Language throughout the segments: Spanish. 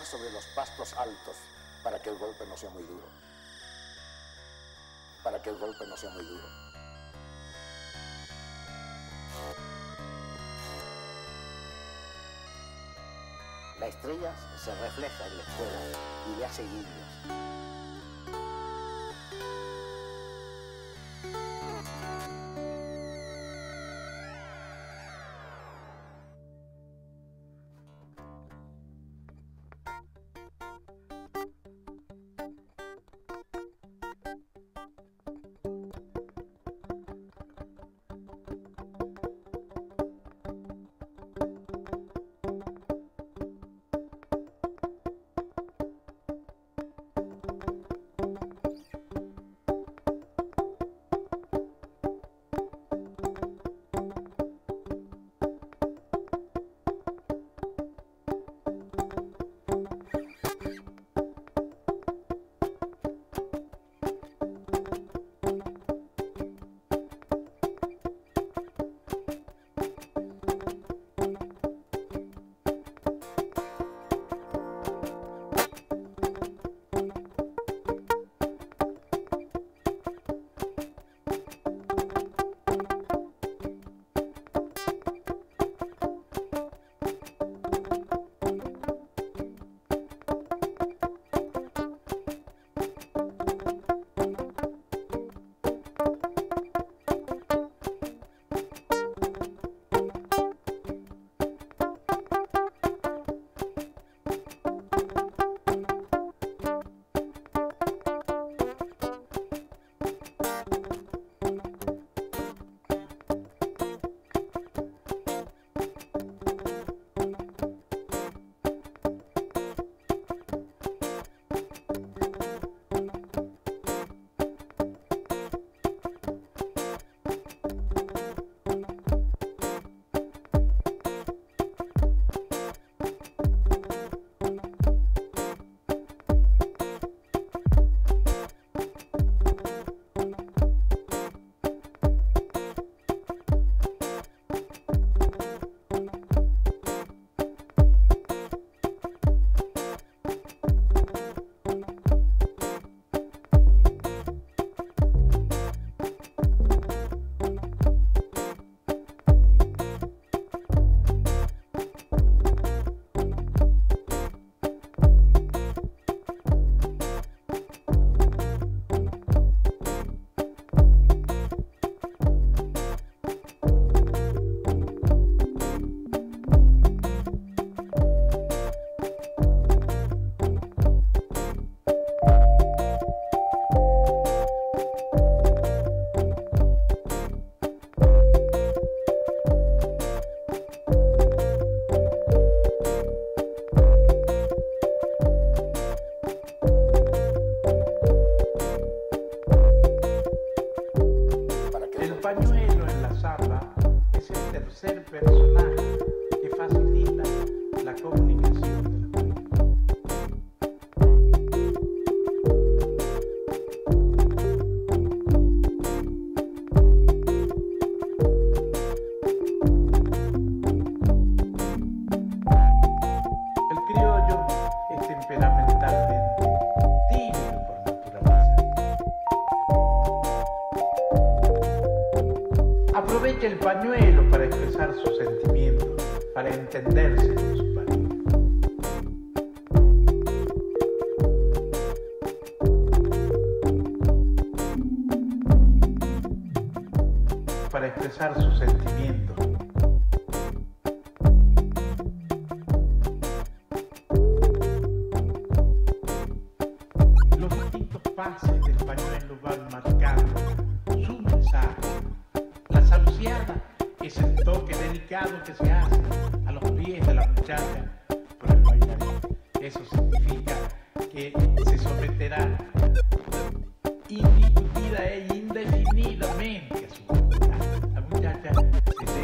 sobre los pastos altos para que el golpe no sea muy duro. Para que el golpe no sea muy duro. La estrella se refleja en la escuela y le hace guiños.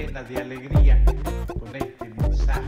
De alegría con este mensaje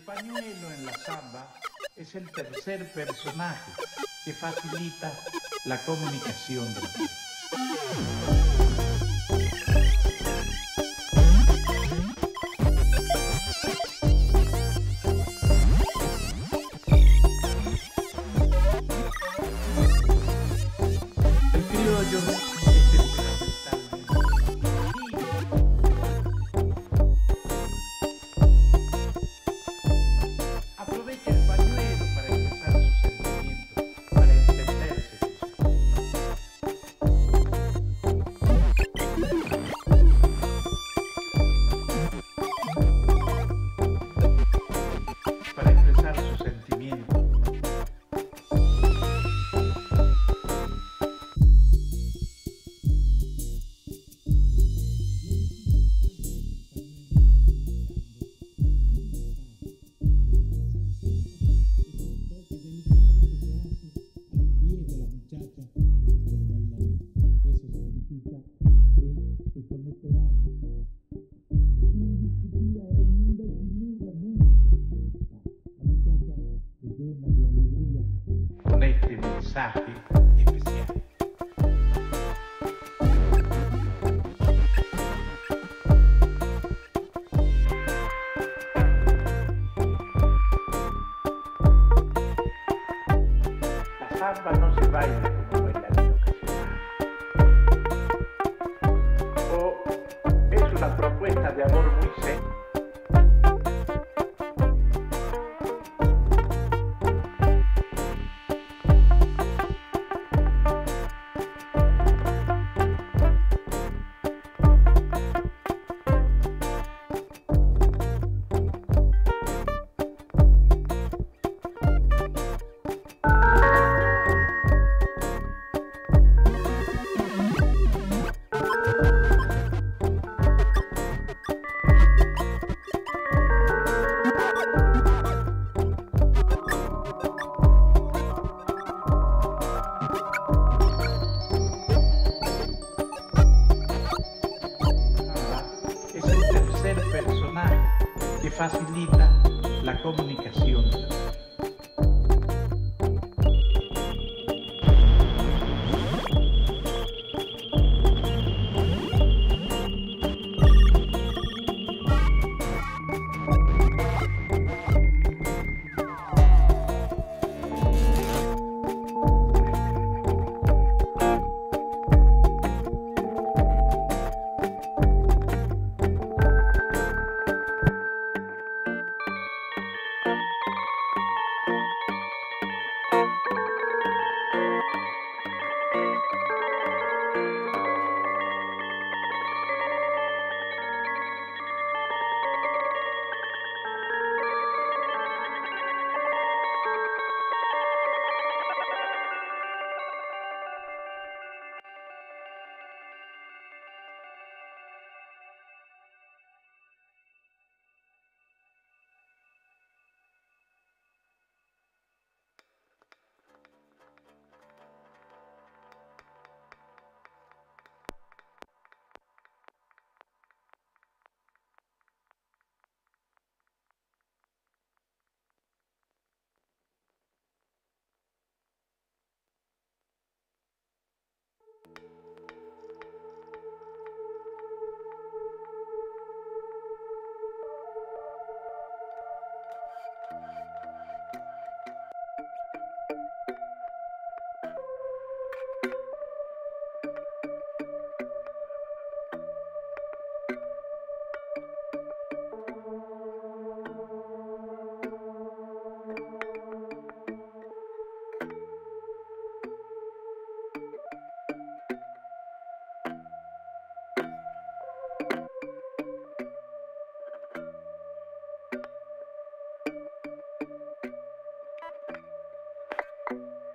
pañuelo en la samba es el tercer personaje que facilita la comunicación. de la 拜 you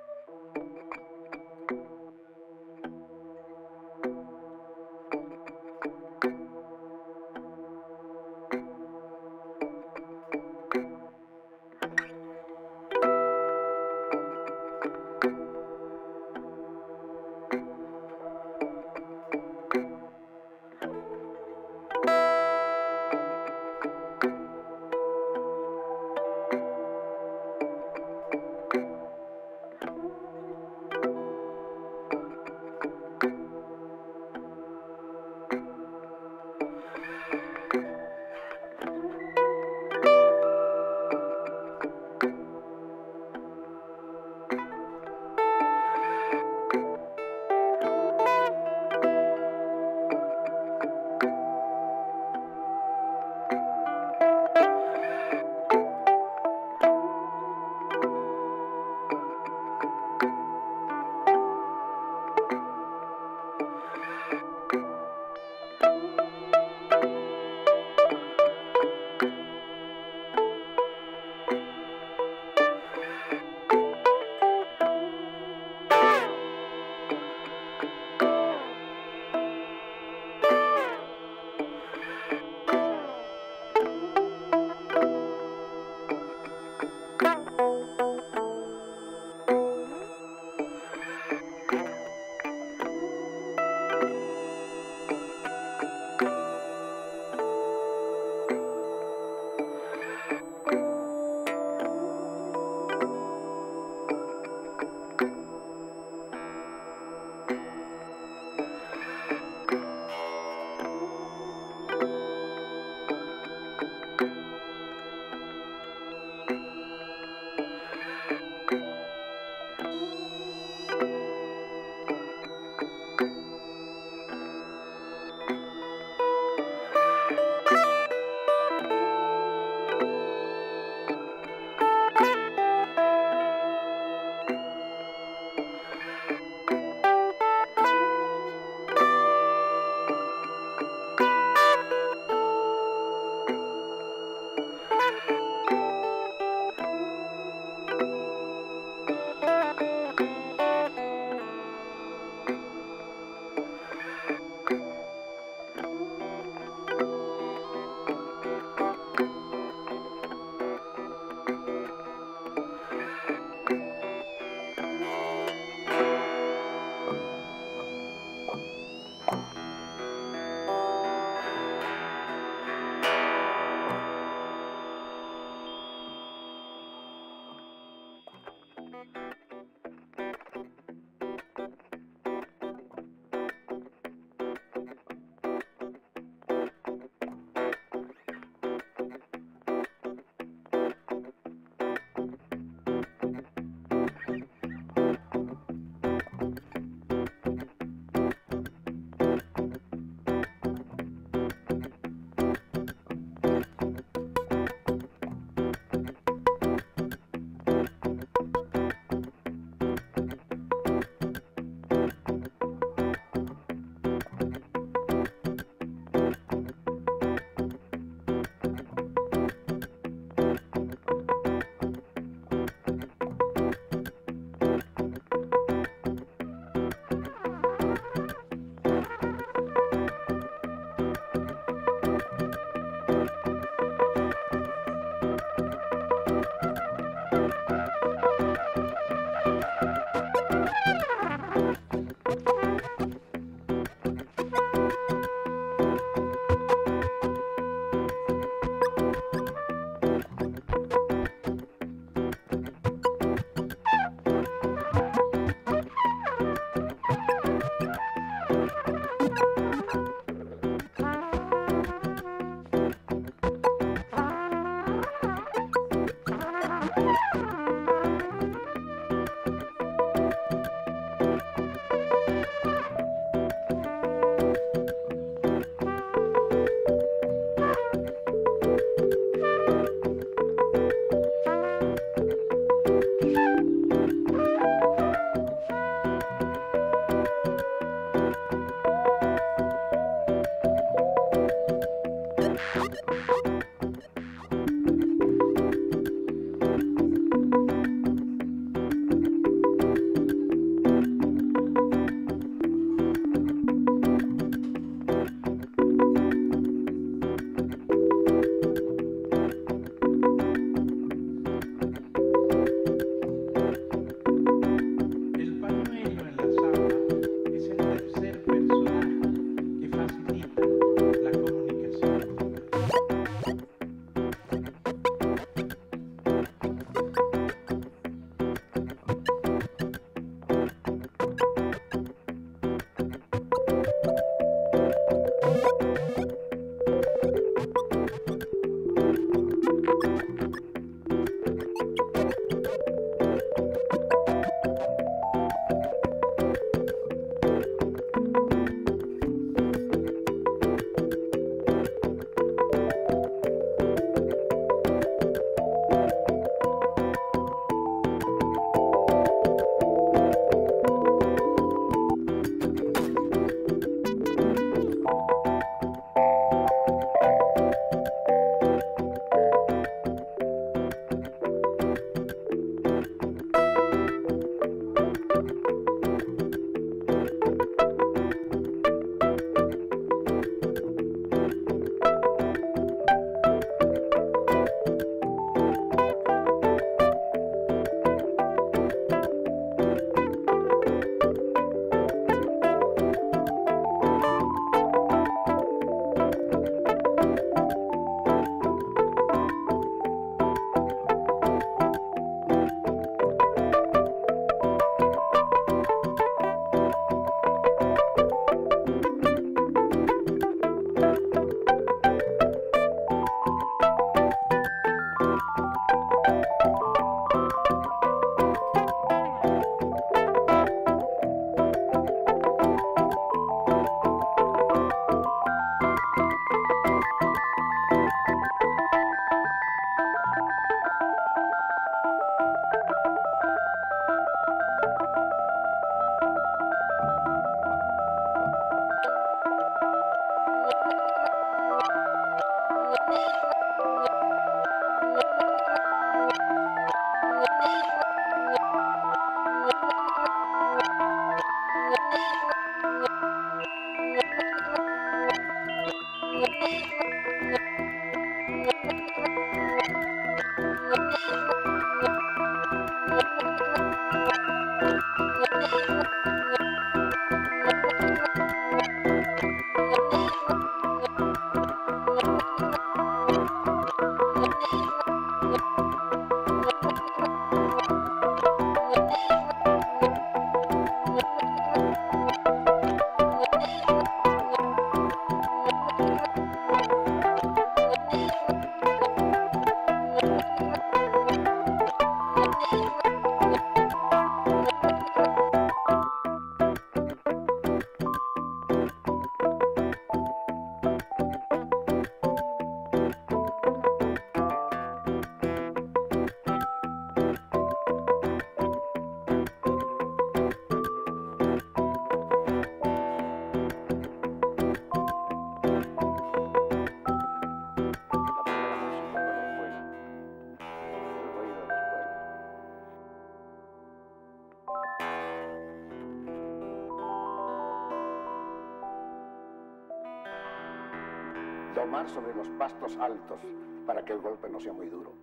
sobre los pastos altos para que el golpe no sea muy duro.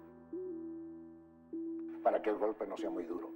Para que el golpe no sea muy duro.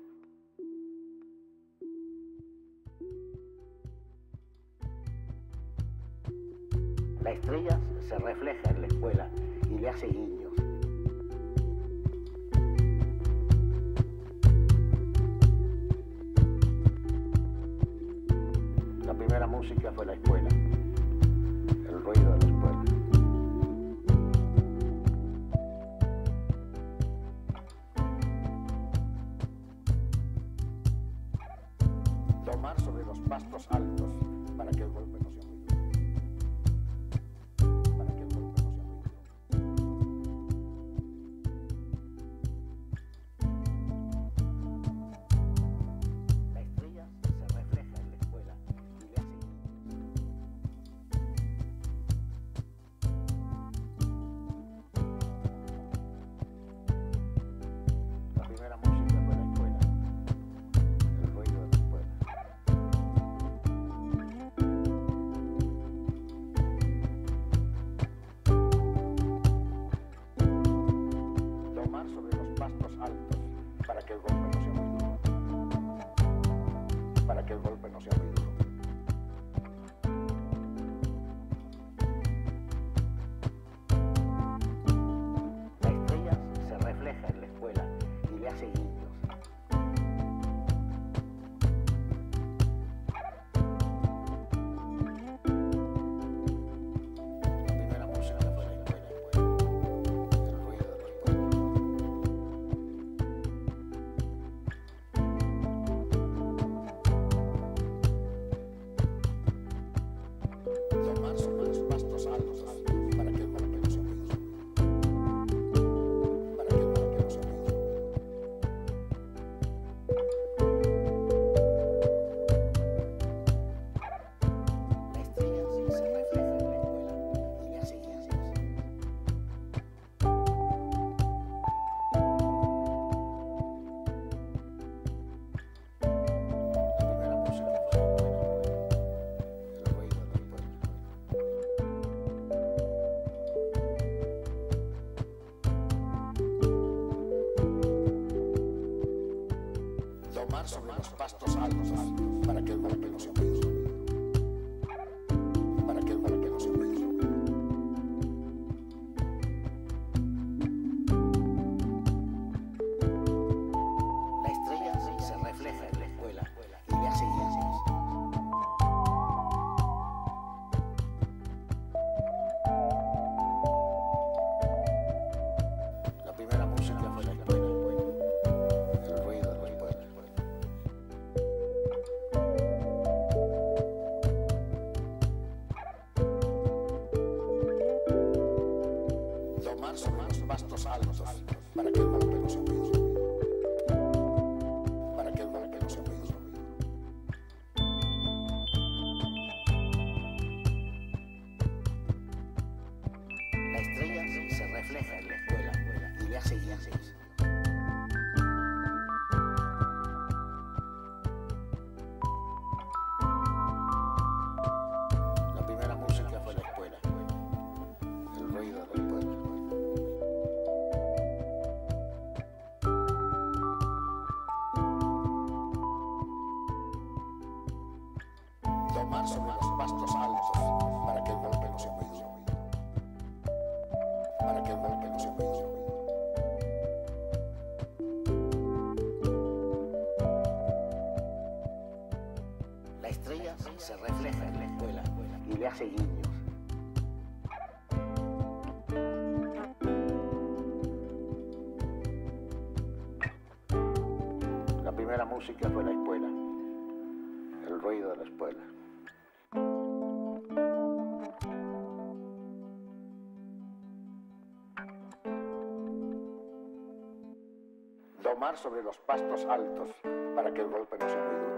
pastos altos. música fue la escuela, el ruido de la escuela. Domar sobre los pastos altos para que el golpe no sea muy duro.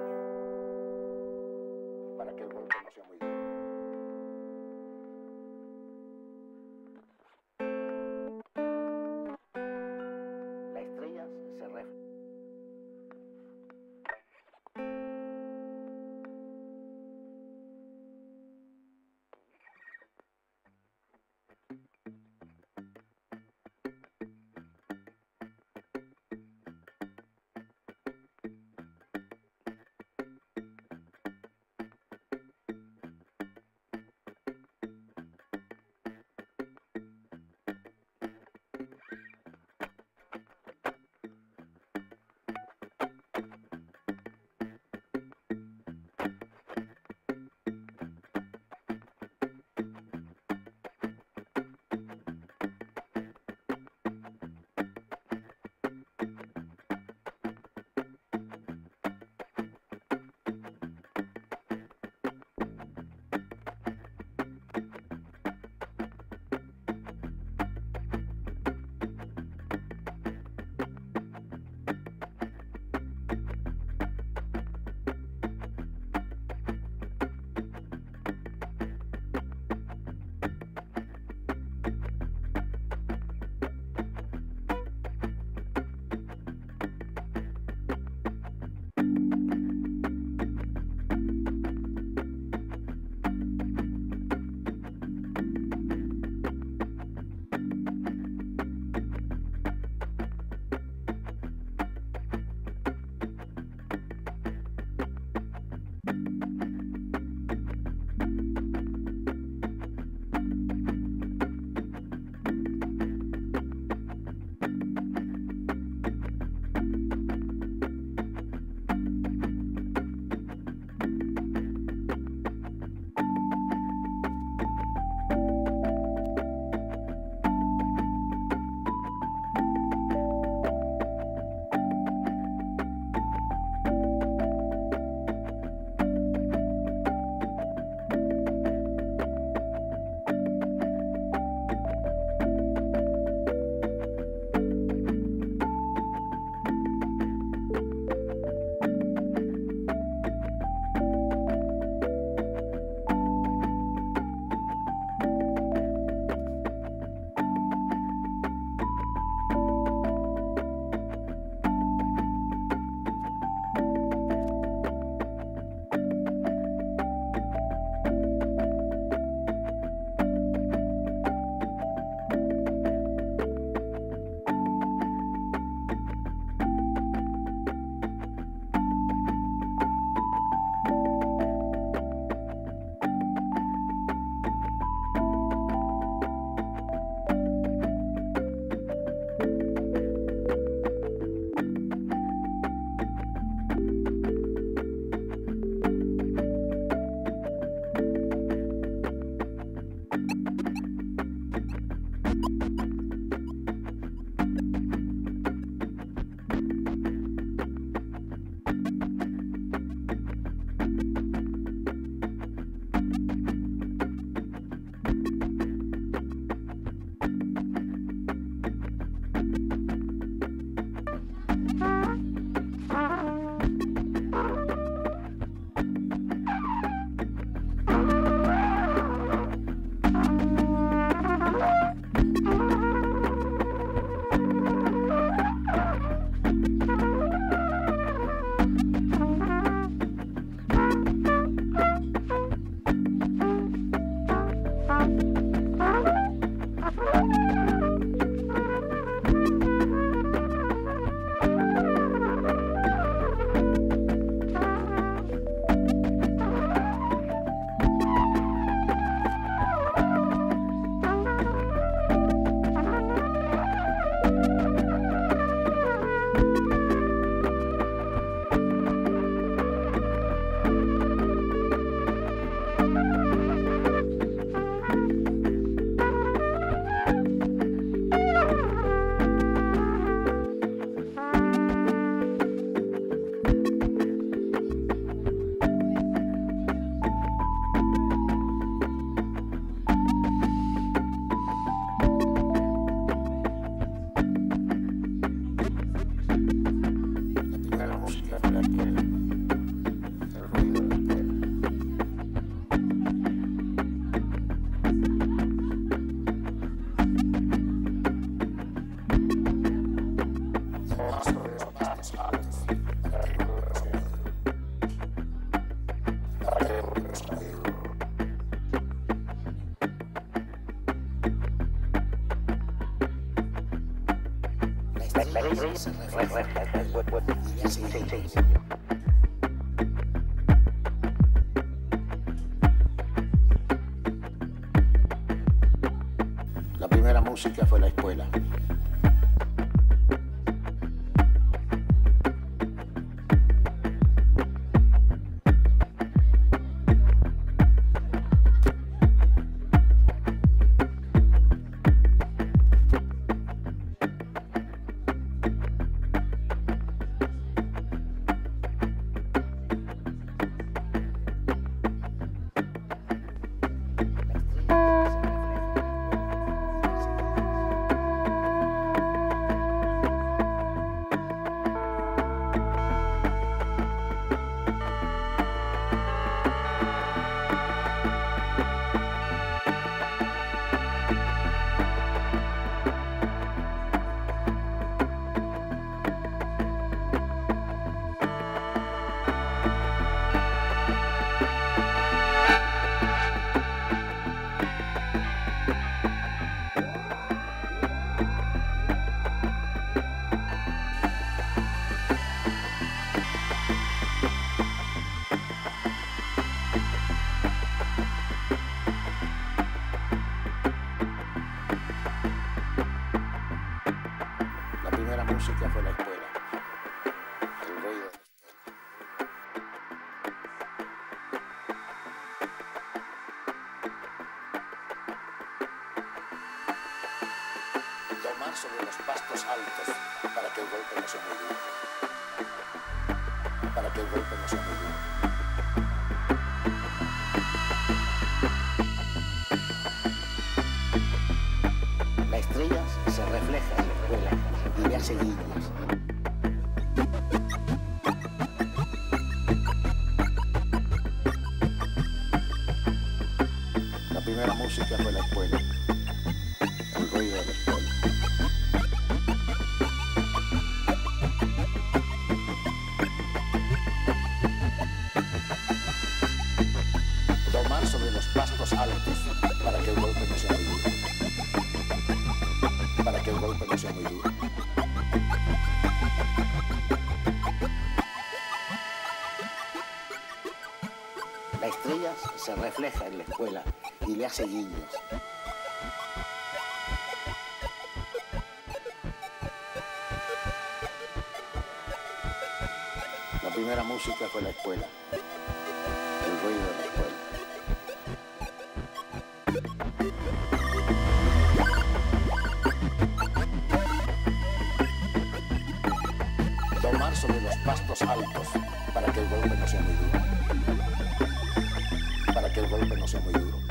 La primera música fue la escuela. La primera música fue hace. La primera música fue la escuela, el ruido de la escuela. Domar sobre los pastos altos para que el golpe no sea muy duro. Para que el golpe no sea muy duro.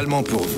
musicalement pour.